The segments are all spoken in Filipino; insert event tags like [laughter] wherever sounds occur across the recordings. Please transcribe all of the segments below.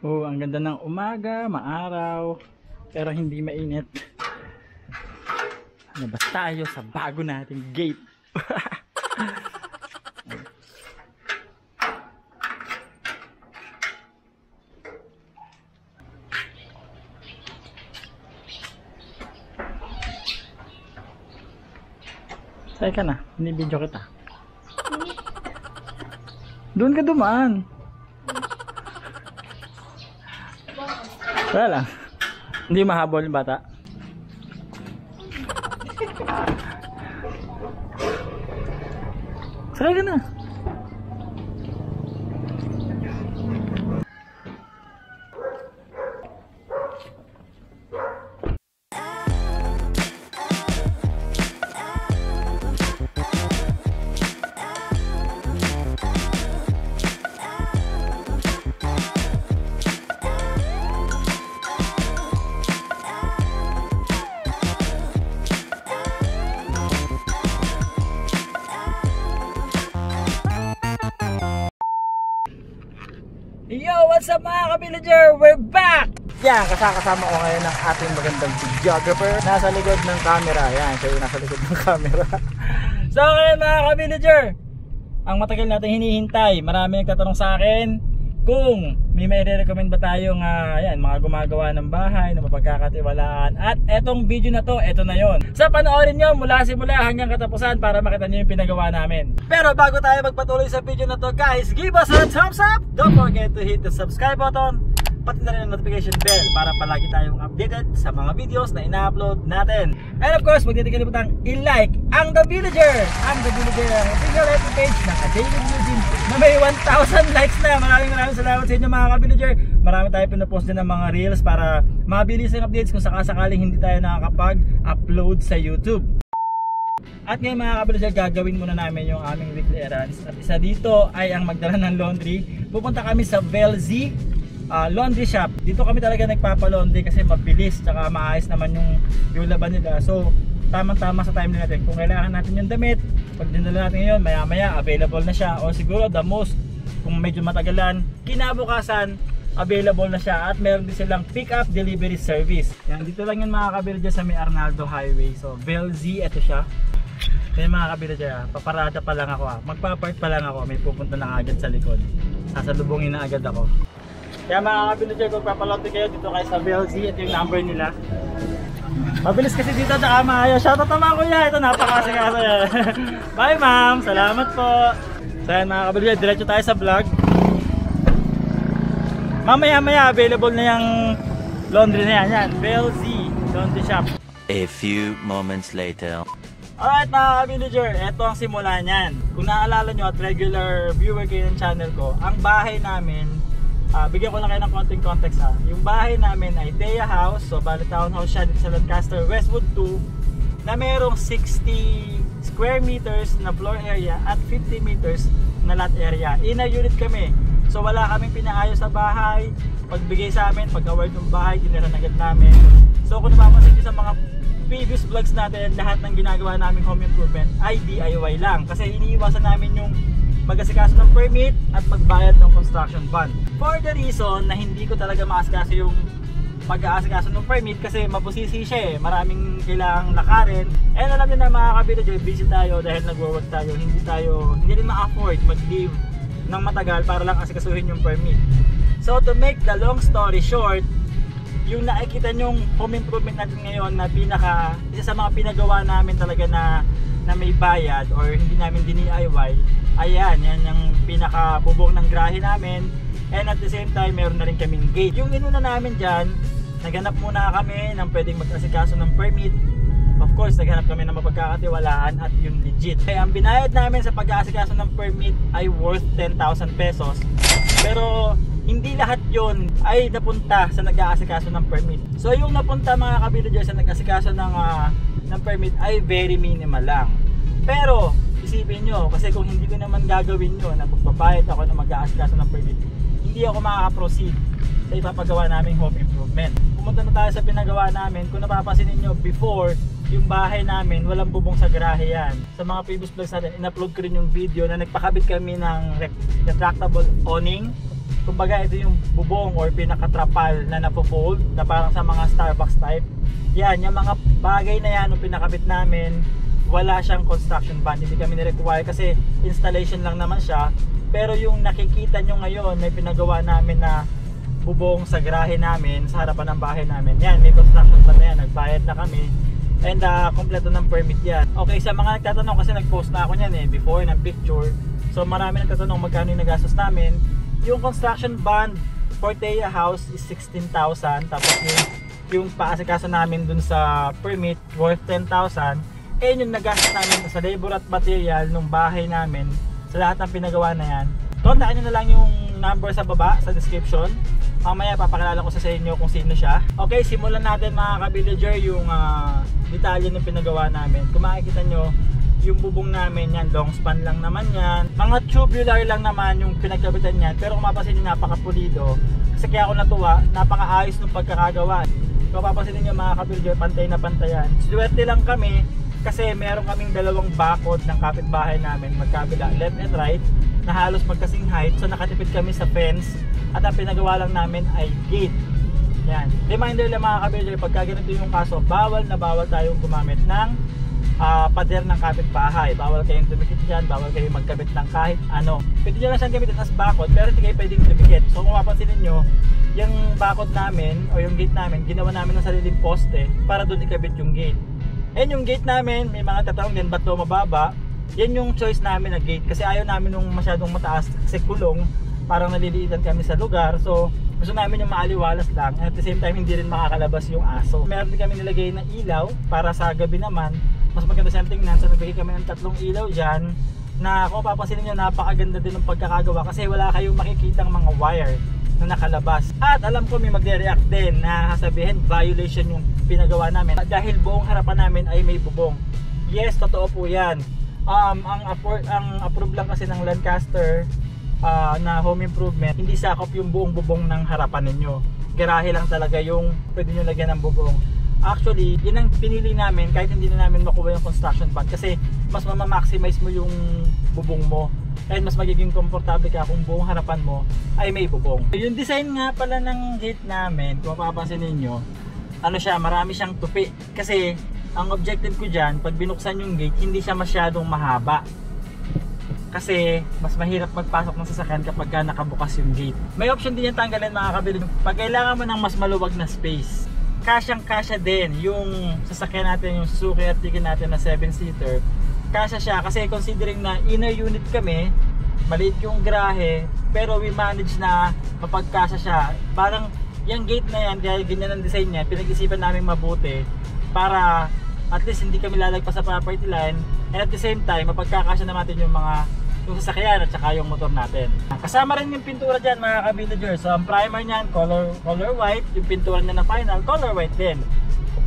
Oh, ang ganda ng umaga, maaraw, pero hindi mainit. Labas tayo sa bago nating gate. [laughs] Saan ka na? Binibidyo kita. Doon ka dumaan. Wala lang. Hindi mahabol yung bata. [laughs] Sakay ka na. Ka-villager? We're back! Yan, kasakasama ko ngayon ng ating magandang videographer. Nasa likod ng camera. Yan, siya yung nasa likod ng camera. [laughs] so ngayon mga ka-villager, ang matagal natin hinihintay. Marami nagtatanong sa akin kung may may recommend ba tayong uh, yan, mga gumagawa ng bahay na mapagkakatiwalaan. At etong video na to, eto na yon. Sa panoorin nyo mula simula hanggang katapusan para makita nyo yung pinagawa namin. Pero bago tayo magpatuloy sa video na to guys, give us a thumbs up! Don't forget to hit the subscribe button pati na rin ang notification bell para palagi tayong updated sa mga videos na ina-upload natin. And of course, natin kalimutang i-like ang The Villager! Ang The Villager, ang official FB page ng David Eugene na may 1,000 [laughs] likes na. Maraming maraming salamat sa inyo mga ka-villager. Marami tayo pinapost din ng mga reels para mabilis ang updates kung sakasakaling hindi tayo nakakapag-upload sa YouTube. At ngayon mga kabilager, gagawin muna namin yung aming weekly errands. At isa dito ay ang magdala ng laundry. Pupunta kami sa Velzy uh, laundry shop. Dito kami talaga nagpapalaundry kasi mabilis tsaka maayos naman yung, yung laban nila. So, tamang-tama sa time natin. Kung kailangan natin yung damit, pag dinala natin ngayon, maya-maya available na siya. O siguro the most, kung medyo matagalan, kinabukasan, available na siya at meron din silang pick up delivery service. Yan, dito lang yung mga kabila dyan sa may Arnaldo Highway. So, Belzy, ito siya. Kaya mga kabila dyan, paparada pa lang ako ah. Magpapark pa lang ako, may pupunta na agad sa likod. Sasalubungin na agad ako. Kaya mga kabilager, kung papalote kayo dito kayo sa BLZ, ito yung number nila. Mabilis kasi dito na maayo. Shoutout naman kuya, ito napakasigasa yan. [laughs] Bye ma'am, salamat po. So yan mga kabilager, diretso tayo sa vlog. Mamaya maya available na yung laundry na yan. Yan, BLZ Laundry Shop. A few moments later. Alright mga ka-villager, ito ang simula niyan. Kung naalala nyo at regular viewer kayo ng channel ko, ang bahay namin Uh, bigyan ko lang kayo ng konting context ha. Yung bahay namin ay Dea House, so bali townhouse siya sa Lancaster, Westwood 2 na merong 60 square meters na floor area at 50 meters na lot area. In a unit kami. So wala kaming pinaayos sa bahay. Pagbigay sa amin, pag-award ng bahay, dinira agad namin. So kung napapansin nyo sa mga previous vlogs natin, lahat ng ginagawa namin home improvement ay DIY lang. Kasi iniiwasan namin yung mag-asikaso ng permit at magbayad ng construction bond. For the reason na hindi ko talaga maasikaso yung pag-aasikaso ng permit kasi mabusisi siya eh. Maraming kailangang lakarin. And alam niyo na mga kabito dyan, busy tayo dahil nagwo-work tayo. Hindi tayo, hindi rin ma-afford mag-leave ng matagal para lang asikasuhin yung permit. So to make the long story short, yung nakikita nyong home improvement natin ngayon na pinaka, isa sa mga pinagawa namin talaga na na may bayad or hindi namin DIY ayan, yan yung pinaka bubong ng grahe namin. And at the same time meron na rin kaming gate. Yung inuna namin dyan naghanap muna kami ng pwedeng mag-asikaso ng permit. Of course naghanap kami ng mapagkakatiwalaan at yung legit. Kaya ang binayad namin sa pag-aasikaso ng permit ay worth 10,000 pesos. Pero hindi lahat yon ay napunta sa nag-aasikaso ng permit. So yung napunta mga kabilogers sa nag-aasikaso ng, uh, ng permit ay very minimal lang. Pero isipin nyo, kasi kung hindi ko naman gagawin yun, na magbabayad ako na mag-aasikaso ng permit, hindi ako makaka-proceed sa ipapagawa naming home improvement. Pumunta na tayo sa pinagawa namin, kung napapansin niyo before, yung bahay namin, walang bubong sa garahe yan. Sa mga previous vlogs natin, in-upload ko rin yung video na nagpakabit kami ng retractable awning kumbaga ito yung bubong or pinakatrapal na napo-fold na parang sa mga Starbucks type. Yan, yung mga bagay na yan nung pinakabit namin, wala siyang construction bond. Hindi kami ni-require kasi installation lang naman siya. Pero yung nakikita nyo ngayon, may pinagawa namin na bubong sa garahe namin, sa harapan ng bahay namin. Yan, may construction bond na yan. Nagbayad na kami. And uh, kompleto ng permit yan. Okay, sa mga nagtatanong kasi nag-post na ako niyan eh, before ng picture. So marami nagtatanong magkano yung nagastos namin. Yung construction bond for Teya House is 16,000. Tapos yung, yung paasikaso namin dun sa permit worth 10,000. Eh yung nagastos namin sa labor at material nung bahay namin sa lahat ng pinagawa na yan. Kontakin nyo na lang yung number sa baba sa description. Mamaya papakilala ko sa, inyo kung sino siya. Okay, simulan natin mga ka-villager yung uh, detalye ng pinagawa namin. Kung makikita nyo, yung bubong namin yan, long span lang naman yan. Mga tubular lang naman yung pinagkabitan yan. Pero kung mapapansin nyo, napakapulido. Kasi kaya ako natuwa, napakaayos ng pagkakagawa. Kung mapapansin nyo mga ka-villager, pantay na pantayan. Swerte lang kami kasi meron kaming dalawang bakod ng kapitbahay namin magkabila left and right na halos magkasing height. So nakatipid kami sa fence. At ang pinagawa lang namin ay gate. Yan. Reminder lang mga kabiler pagka ganito yung kaso bawal na bawal tayong gumamit ng uh, pader ng kapitbahay. Bawal kayong dumikit dyan bawal kayong magkabit ng kahit ano. Pwede nyo lang siyang gamitin as bakod pero hindi kayo pwedeng dumikit. So kung mapansin ninyo yung bakod namin o yung gate namin ginawa namin ng sariling poste para doon ikabit yung gate and yung gate namin. May mga tatanong din ba't to mababa? Yan yung choice namin na gate. Kasi ayaw namin nung masyadong mataas kasi kulong. Parang naliliitan kami sa lugar. So gusto namin yung maaliwalas lang. At the same time hindi rin makakalabas yung aso. Meron din kami nilagay na ilaw para sa gabi naman. Mas maganda siyang tingnan. So nagbigay kami ng tatlong ilaw dyan na kung papansinin nyo napakaganda din ng pagkakagawa kasi wala kayong makikitang mga wire na nakalabas. At alam ko may magre-react din na sabihin violation yung pinagawa namin. Dahil buong harapan namin ay may bubong. Yes totoo po yan. Um, ang, appro- ang approve lang kasi ng Lancaster uh, na home improvement, hindi sakop yung buong bubong ng harapan ninyo. Garahe lang talaga yung pwede nyo lagyan ng bubong. Actually, yun ang pinili namin kahit hindi na namin makuha yung construction bond kasi mas mamamaximize mo yung bubong mo kahit mas magiging komportable ka kung buong harapan mo ay may bubong. Yung design nga pala ng gate namin, kung mapapansin ninyo, ano siya, marami siyang tupi kasi ang objective ko dyan, pag binuksan yung gate, hindi siya masyadong mahaba. Kasi mas mahirap magpasok ng sasakyan kapag ka nakabukas yung gate. May option din yung tanggalin mga kabilin. Pag kailangan mo ng mas maluwag na space, kasyang kasya din yung sasakyan natin, yung Suzuki Ertiga natin na 7-seater. Kasya siya kasi considering na inner unit kami, maliit yung grahe, pero we manage na mapagkasya siya. Parang yung gate na yan, dahil ganyan ang design niya, pinag-isipan namin mabuti para at least hindi kami lalagpas sa property line. And at the same time mapagkakasya na natin yung mga yung sasakyan at saka yung motor natin. Kasama rin yung pintura dyan mga ka-villager so ang primer niyan color, color white. Yung pintura niya na final color white din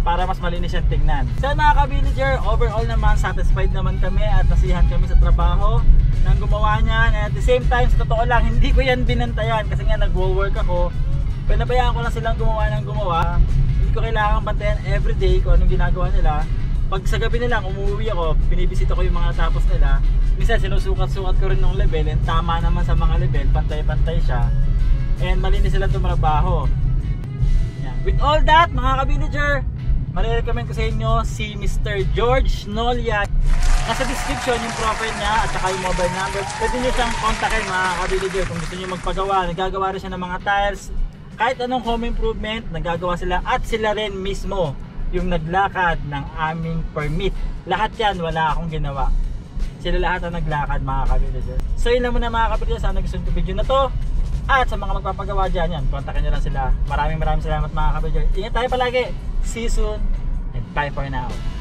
para mas malinis yung tingnan. So mga ka-villager overall naman satisfied naman kami at nasihan kami sa trabaho ng gumawa niyan. And at the same time sa totoo lang [laughs] hindi ko yan binantayan kasi nga nagwo-work ako. Pinabayaan ko lang silang gumawa ng gumawa. Ko kailangan bantayan everyday kung anong ginagawa nila. Pag sa gabi na lang umuwi ako binibisita ko yung mga tapos nila. Minsan sinusukat-sukat ko rin ng level and tama naman sa mga level pantay-pantay siya. And malinis sila tumatrabaho with all that mga ka-villager marirecommend ko sa inyo si Mr. George Nolia. Nasa description yung profile niya at saka yung mobile number. Pwede nyo siyang kontakin mga ka-villager kung gusto nyo magpagawa nagagawa rin siya ng mga tiles. Kahit anong home improvement nagagawa sila at sila rin mismo yung naglakad ng aming permit. Lahat yan wala akong ginawa. Sila lahat ang naglakad mga kapilager so yun lang muna mga kapilager sana gusto nyo video na to at sa mga magpapagawa dyan yan kontakin nyo lang sila. Maraming maraming salamat mga kapilager ingat tayo palagi. See you soon. And bye for now